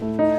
了。